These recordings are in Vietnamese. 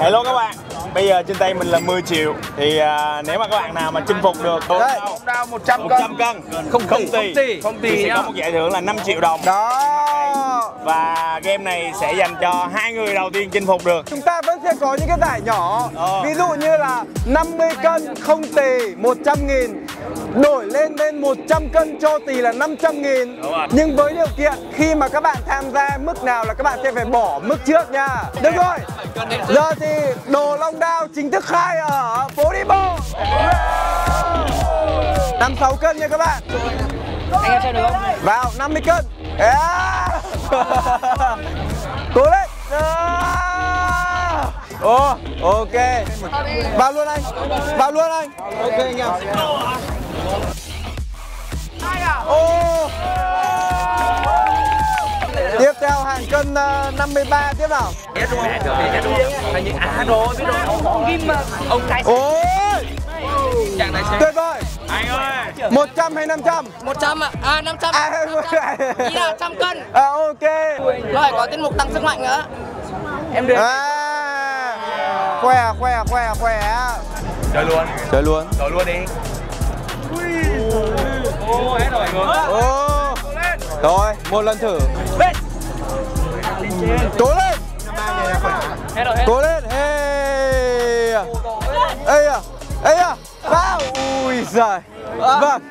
Hello các bạn. Bây giờ trên tay mình là 10 triệu. Thì à, nếu mà các bạn nào mà chinh phục được Đồ Đây. đao 100 cân 100 cân. Không, không tỷ. tỷ. Không tỷ. Sẽ có một giải thưởng là 5 triệu đồng. Đó. Và game này sẽ dành cho hai người đầu tiên chinh phục được. Chúng ta vẫn sẽ có những cái giải nhỏ. Ờ. Ví dụ như là 50 cân không tỷ 100 nghìn. Đổi lên lên 100 cân cho tỷ là 500 nghìn. Nhưng với điều kiện khi mà các bạn tham gia mức nào là các bạn sẽ phải bỏ mức trước nha. Được rồi Giờ thì đồ long đao chính thức khai ở phố đi bộ. 56 cân nha các bạn. Anh em chơi được không? Vào 50 cân. Yeah. Cố lên. À. Ồ, ok. Vào luôn anh. Vào luôn anh. Ok anh em. Ô Tiếp theo hàng cân uh, 53 tiếp nào. Hình như à rồi biết rồi ông Kim mà ông tài Ôi! Chàng tài xế Tuyệt vời! Anh ơi! 100 hay 500 100 ạ, à 500 À, 500 Ý là trăm cân. À ok. Phải có tiết mục tăng sức mạnh nữa. Em được. À, Khỏe khỏe khỏe khỏe. Chơi luôn. Chơi luôn. Chơi luôn đi. Ô hết rồi. Ô Rồi, một lần thử Cố lên! Cố lên! Ê! Ê à! Ê à! Vào Ui giời! Vâng.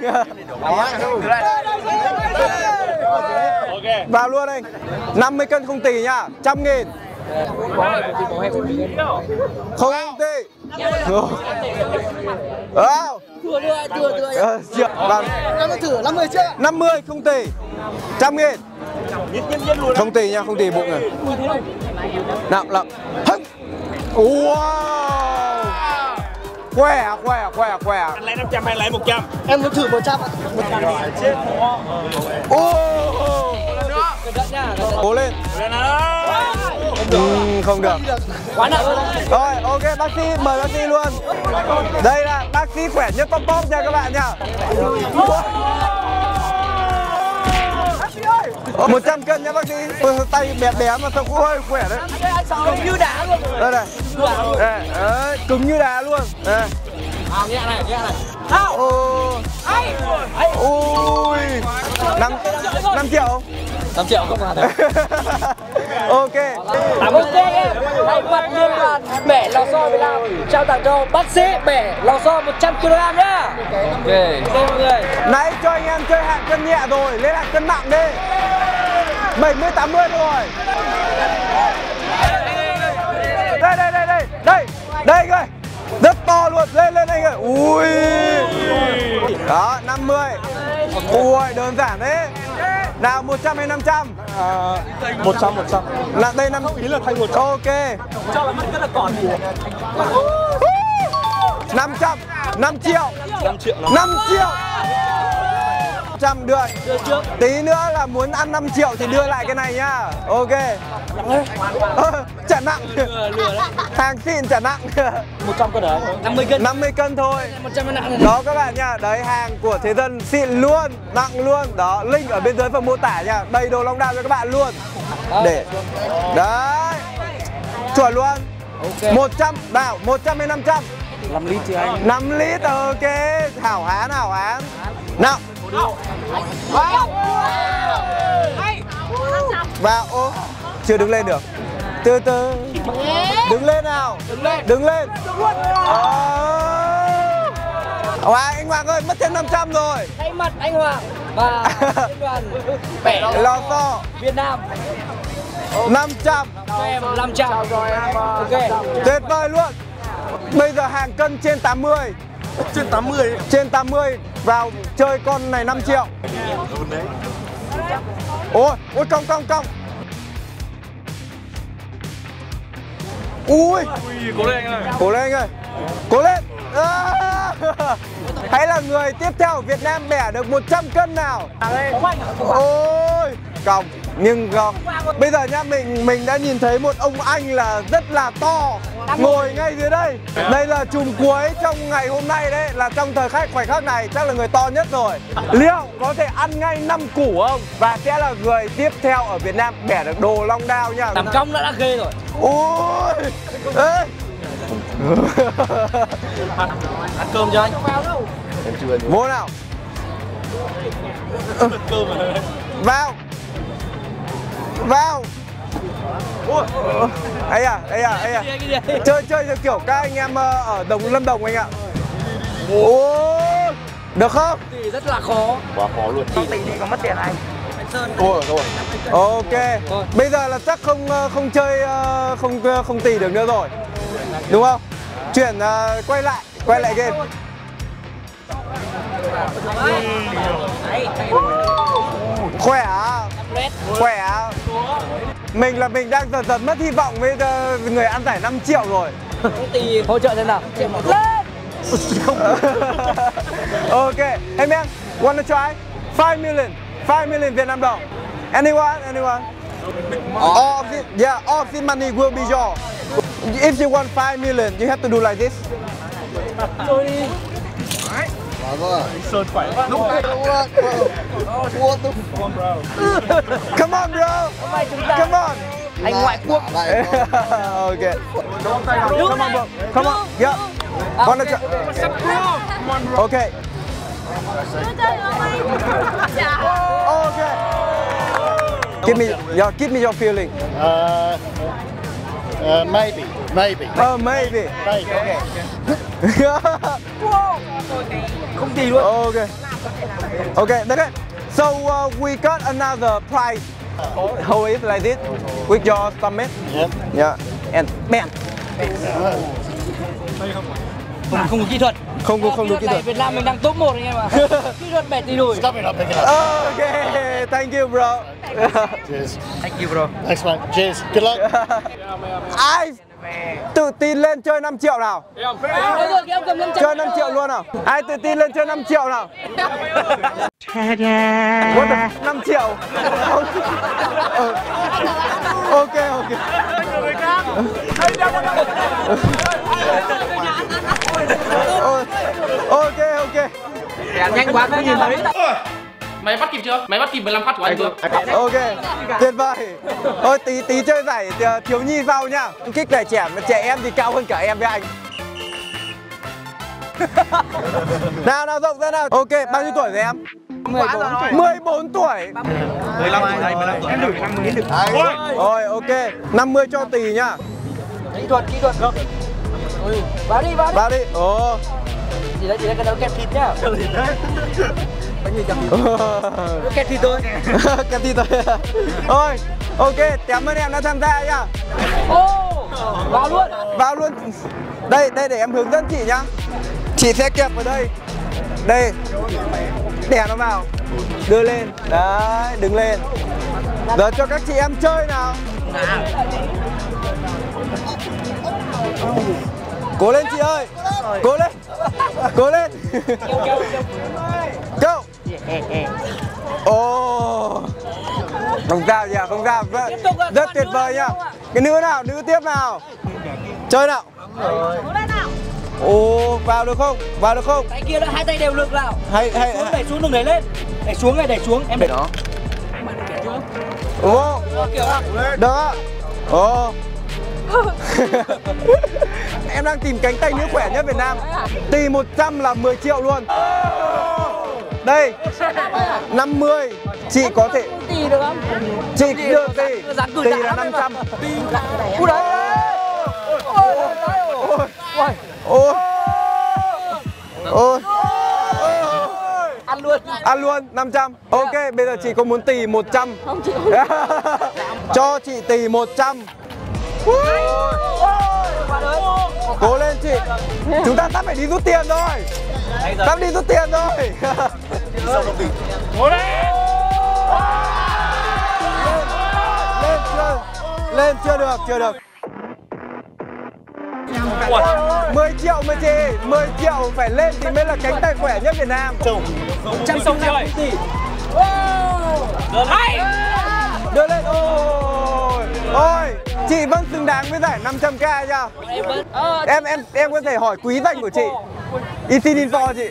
Vào luôn anh. 50 cân không tỷ nhá Trăm nghìn. Không tỷ Vào Thua đưa, thua thua. Ờ. Vào Em thử 50 chưa? 50 không tỷ Trăm nghìn Không tỷ nha, không tỷ bụng này Nào, lậm. Hưng Wow. Khỏe, khỏe, khỏe, khỏe. Anh lấy 500 hay lấy 100 Em muốn thử 100 ạ. Ô Cố lên. Ừ, Không được. Quá nặng Rồi, ok, bác sĩ, mời bác sĩ luôn. Đây là bác sĩ khỏe nhất top top nha các bạn nha 100 cân nha bác sĩ. Tay bé bé mà sao cũng hơi khỏe đấy. Cứng như đá luôn. Đây này. Đây, đấy, cứng như đá luôn. Đây. À nghe này, nghe này. Ô. Ui 5, 5 triệu. 5 triệu không là Ok. Ok em, thay mặt liên đoàn bẻ lò xo Việt Nam. Trao tặng cho bác sĩ bẻ lò xo 100 kg nhá. Ok. Nãy cho anh em chơi hạng cân nhẹ rồi. Lên hạng cân nặng đi 70, 80 được rồi. Đây, đây, đây, đây Đây, đây anh ơi Rất to luôn, lên lên anh ơi Ui. Đó, 50 Ui, đơn giản thế Nào, 100 hay 500 à, 100, 100 Là đây 5 ý là thay 100 Ok. Cho là mất rất là còn. 500 5 triệu. 5 triệu 5 triệu trăm đưa tí nữa là muốn ăn 5 triệu thì đưa lại cái này nhá. Ok. Ờ, trả nặng. Hàng xịn trả nặng. 100 cân đấy. 50 cân. 50 cân thôi. 100 cân nặng này. đó các bạn nha đấy hàng của thế dân xịn luôn nặng luôn. Đó link ở bên dưới phần mô tả nha đầy đồ long đao cho các bạn luôn. Để đấy. Chuẩn luôn. Ok. 100 nào 100 hay 500 5 lít chưa anh? 5 lít ok. Hảo hán hảo hán. Nào vào. Ô chưa đứng lên được. Từ từ. Đứng lên nào. Đứng lên. Đứng lên. Ờ. Hoàng anh Hoàng ơi mất thêm 500 rồi. Thay mặt anh Hoàng và đoàn bẻ lò lo to Việt Nam. 500 cho em 500. Ok. tuyệt vời luôn. Bây giờ hàng cân trên 80 trên 80 trên 80 vào chơi con này 5 triệu. Ôi ôi cong cong cong. Ui. Cố lên anh ơi. Cố lên. Anh ơi cố lên À. hay là người tiếp theo ở Việt Nam bẻ được 100 cân nào? Ôi còng nhưng không. Bây giờ nhá mình mình đã nhìn thấy một ông anh là rất là to. Ngồi ngay dưới đây. Đây là chùm cuối trong ngày hôm nay đấy là trong thời khắc khoảnh khắc này chắc là người to nhất rồi. Liệu có thể ăn ngay năm củ không? Và sẽ là người tiếp theo ở Việt Nam bẻ được đồ long đao nha. Làm công đã đã ghê rồi. ui ê! Ăn cơm cho anh. Vô nào. Vào Vào. Ấy à ấy à ấy à chơi chơi theo kiểu các anh em ờ, ở đồng lâm đồng anh ạ. Ôi, được không? Thì rất là khó. Quá khó luôn. Tỷ thì còn mất tiền anh. Thôi ok. Bây giờ là chắc không ờ, không chơi ờ, không không tỷ được nữa rồi. Đúng không? Chuyển quay lại quay lại game. Khỏe à? Mình là mình đang dần dần mất hy vọng với ờ, người ăn giải 5 triệu rồi thì hỗ trợ thế nào lên okay. Hey man, wanna try? 5 million. 5 million Vietnam đồng. Anyone? Anyone? All of it, yeah, all of the money will be yours. If you want 5 million, you have to do like this. Sơn khỏe Come on, bro. Come on. anh ngoại quốc okay. Come on, bro. Come on. Yeah. Wanna try? Okay. Okay. Give me, yeah, give me your feeling. Uh, uh, maybe, maybe, Oh, maybe. maybe. không gì luôn Okay. Okay, that's it. So uh, we got another prize. Hold it like this with your stomach. Yep. Yeah. And bam. không, không có kỹ thuật Không có không được kỹ thuật. Việt Nam mình đang top 1 anh em ạ kỹ thuật bẻ tỷ đùi Stop it, I'll pick it up. Okay, thank you bro. Cheers. thank you bro Thanks, mate. Cheers. Good luck. Ai tự tin lên chơi 5 triệu nào? Chơi 5 triệu luôn nào? Ai tự tin lên chơi 5 triệu nào? What the 5 triệu. Ok ok. Ok ok. nhanh quá, không nhìn thấy mày bắt kịp chưa mày bắt kịp 15 phát của anh chưa Ok, tuyệt vời. Thôi tí tí chơi giải ờ, thiếu nhi sau nhá. Kích này trẻ mà trẻ em thì cao hơn cả em với anh. nào nào rộng ra nào. Ok, bao nhiêu tuổi rồi em? 14 tuổi. 14 tuổi. 15 đây 15 tuổi em thử 50 được Rồi ok, 50 cho tỷ nhá. kỹ thuật kỹ thuật Ui, vào đi vào đi Vào đi. Ồ. chỉ là chỉ là cái đầu kẹp thịt nhá kẹp thịt thôi Cắt đi thôi. Thôi, ok, cảm ơn em đã tham gia nhá. ô vào luôn Vào luôn. Đây, đây để em hướng dẫn chị nhá. Chị sẽ kẹp vào đây. Đây. Đè nó vào. Đưa lên. Đấy, đứng lên. Giờ cho các chị em chơi nào. Cố lên chị ơi. Cố lên. Cố lên. Ồ. Không sao nhỉ, không sao. Rất, rất tuyệt vời nhá. Cái nữ nào, nữ tiếp nào. Chơi nào. Ồ, vào được không? Vào được không? tay kia đã hai tay đều lực nào Hay hay xuống đẩy xuống đừng đẩy lên đẩy xuống này đẩy xuống em đẩy đó. Ồ, nào đó. Ồ. em đang tìm cánh tay nữ khỏe nhất Việt Nam. Tỷ 100 là 10 triệu luôn. Đây. 50 chị có thể tỷ được không chị được tỷ. Tỷ là lắm 500. Ui đấy Ôi. Ôi. Ôi. Ôi. ăn luôn Ăn luôn 500 Ok bây giờ chị có muốn tỷ 100 Không chịu Cho chị tỷ 100 Cố lên chị Chúng ta sắp phải đi rút tiền rồi Sắp đi rút tiền rồi Lên chưa? Lên chưa được chưa được. 10 triệu mà chị 10 triệu phải lên thì mới là cánh tay khỏe nhất Việt Nam. Trăm sông này tỷ Đưa lên. Ôi Ôi Chị vẫn xứng đáng với giải 500k nha. Em vẫn ờ, Em em em có thể hỏi quý danh của chị Easy Info chị.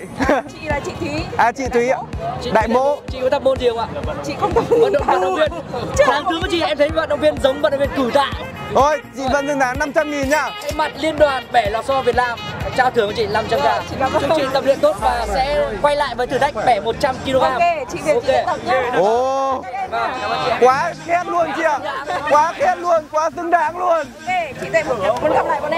Chị là chị Thúy. À chị Thúy ạ. Chị- Đại mỗ chị có tập môn gì không ạ? Chị không tập vận động vận động viên. Sáng thứ của chị em thấy vận động viên giống vận động viên cử tạ. Thôi chị vẫn xứng đáng 500 nghìn nhá. Thay mặt liên đoàn bẻ lò xo Việt Nam trao thưởng cho chị 500 k Chương trình tập luyện tốt và sẽ quay lại với thử thách bẻ 100 kg. Ok, chị Việt chị sẽ tập nhá. Ồ Vâng, cảm ơn chị ạ. Quá khen luôn chị ạ. Quá khen luôn, quá xứng đáng luôn. Ok, chị Tuệ muốn, muốn gặp lại bọn chị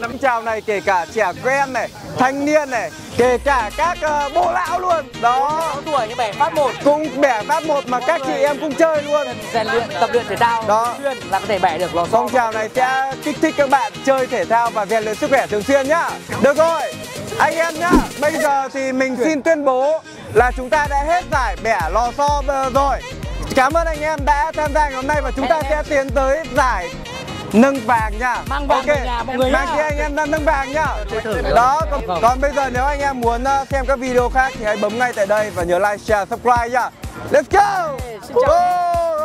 Năm chào này kể cả trẻ quen này Thanh niên này Kể cả các ờ, bố lão luôn. Đó. 6 tuổi như bẻ phát một. Cũng bẻ phát một mà các chị em cũng chơi luôn. Rèn luyện tập luyện thể thao Đó. xuyên là có thể bẻ được lò xo. Phong trào này sẽ kích thích các bạn chơi thể thao và rèn luyện sức khỏe thường xuyên nhá. Được rồi. Anh em nhá Bây giờ thì mình xin tuyên bố Là chúng ta đã hết giải bẻ lò xo ờ, rồi. Cảm ơn anh em đã tham gia ngày hôm nay Và chúng ta sẽ tiến tới giải nâng vàng nha. Mang vàng về nhà mọi người Mang kia anh em nâng vàng nhá. Đó còn, còn bây giờ nếu anh em muốn ờ, xem các video khác Thì hãy bấm ngay tại đây Và nhớ like, share, subscribe nhá Let's go! Xin chào. Wow.